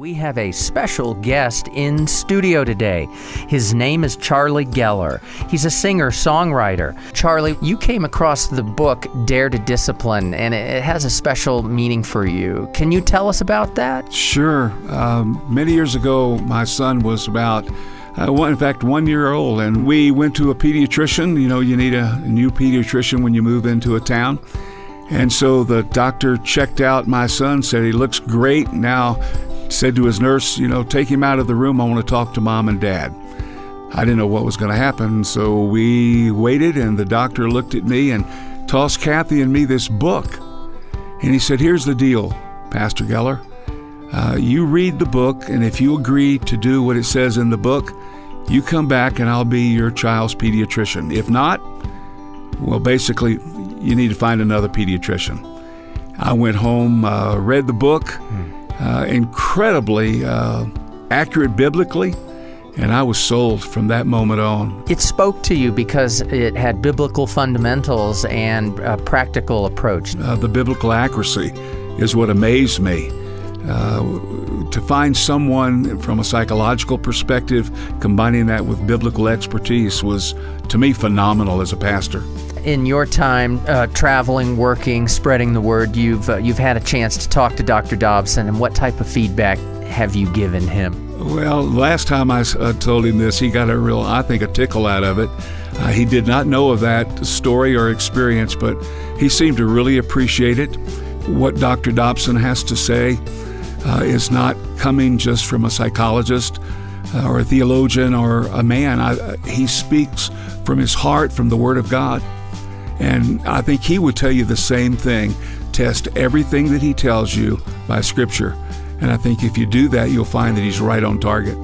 We have a special guest in studio today. His name is Charlie Geller. He's a singer songwriter. Charlie, you came across the book Dare to Discipline, and it has a special meaning for you. Can you tell us about that? Sure. Um, many years ago, my son was about. Uh, one, in fact, one year old, and we went to a pediatrician. You know, you need a new pediatrician when you move into a town. And so the doctor checked out my son, said he looks great. Now said to his nurse, you know, take him out of the room. I want to talk to mom and dad. I didn't know what was going to happen, so we waited, and the doctor looked at me and tossed Kathy and me this book. And he said, Here's the deal, Pastor Geller. Uh, you read the book, and if you agree to do what it says in the book, you come back and I'll be your child's pediatrician. If not, well, basically, you need to find another pediatrician. I went home, uh, read the book. Hmm uh, incredibly uh, accurate biblically. And I was sold from that moment on. It spoke to you because it had biblical fundamentals and a practical approach. Uh, the biblical accuracy is what amazed me. Uh, to find someone from a psychological perspective, combining that with biblical expertise, was to me phenomenal as a pastor in your time uh, traveling, working, spreading the word, you've uh, you've had a chance to talk to Dr. Dobson, and what type of feedback have you given him? Well, last time I uh, told him this, he got a real, I think, a tickle out of it. Uh, he did not know of that story or experience, but he seemed to really appreciate it. What Dr. Dobson has to say uh, is not coming just from a psychologist uh, or a theologian or a man. I, he speaks from his heart, from the Word of God. And I think he would tell you the same thing. Test everything that he tells you by Scripture. And I think if you do that, you'll find that he's right on target.